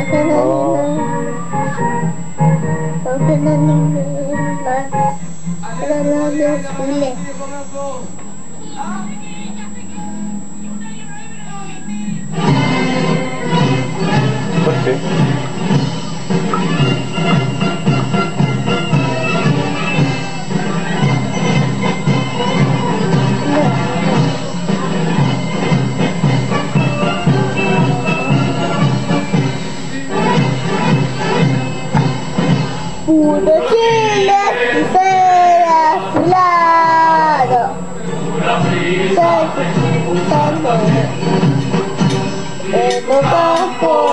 ¿Por qué? Puro Chile sea a lado. En los campos.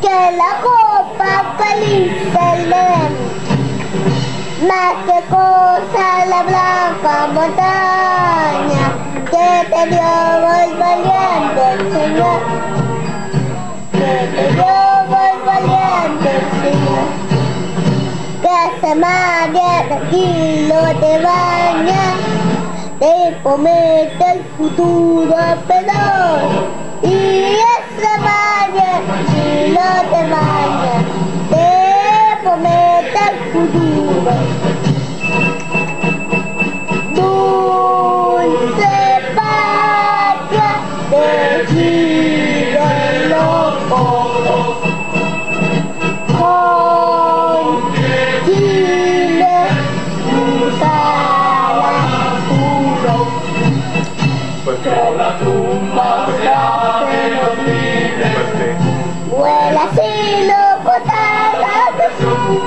Que la copa caliza el ven. Más que cosa la blanca montaña que te dio el valiente Señor. María tranquilo te baña, te promete el futuro pedor. Y esa María tranquilo te baña, te promete el futuro. Dulce patria de Chile La tumba será de los libres. Vuela loco la Jesús.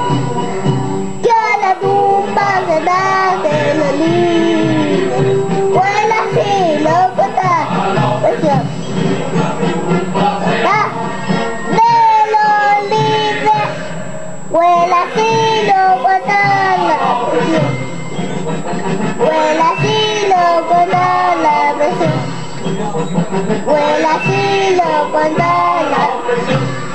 Que a la tumba será de los libres. Vuela así loco Jesús. De los libres. Vuela así loco la así loco la